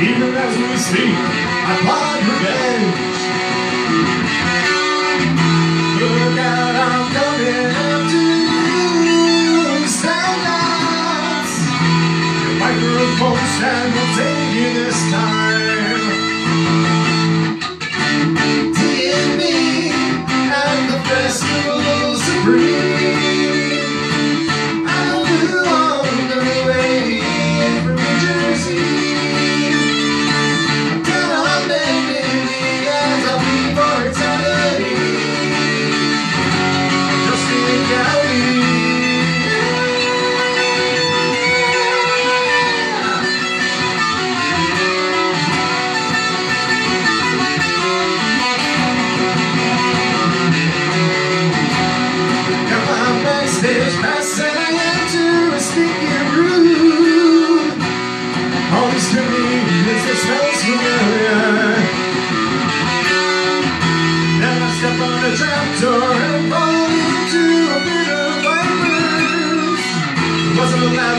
Even as we speak, I plot revenge. Look out, I'm coming after you. Stand out. The microphones and we'll take you this time.